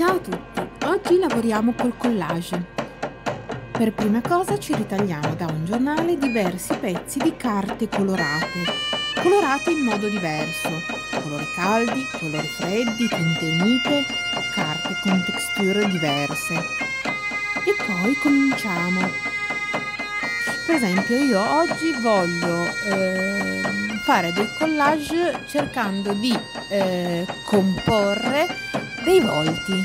Ciao a tutti, oggi lavoriamo col collage. Per prima cosa ci ritagliamo da un giornale diversi pezzi di carte colorate, colorate in modo diverso, colori caldi, colori freddi, tinte unite, carte con texture diverse. E poi cominciamo. Per esempio io oggi voglio eh, fare dei collage cercando di eh, comporre dei volti.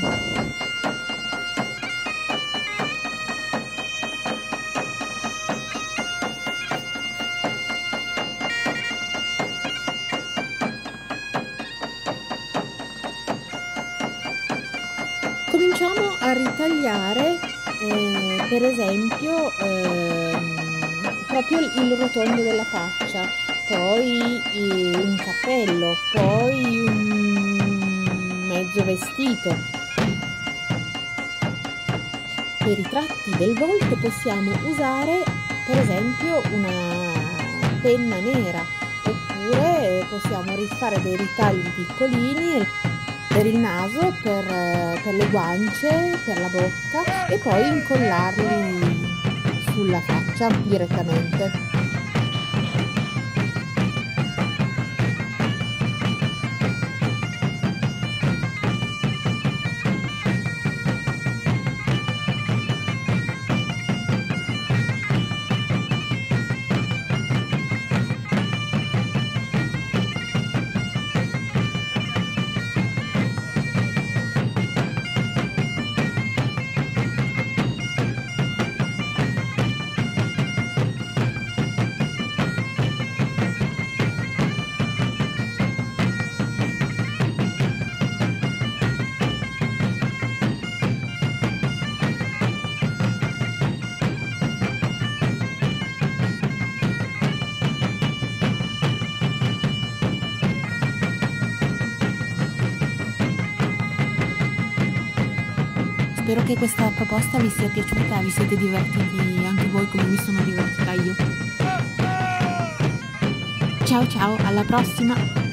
Cominciamo a ritagliare eh, per esempio eh, proprio il rotondo della faccia, poi un cappello, poi un mezzo vestito. Per i tratti del volto possiamo usare per esempio una penna nera oppure possiamo rifare dei ritagli piccolini per il naso, per, per le guance, per la bocca e poi incollarli sulla faccia direttamente. Spero che questa proposta vi sia piaciuta, vi siete divertiti anche voi come mi sono divertita io. Ciao ciao, alla prossima!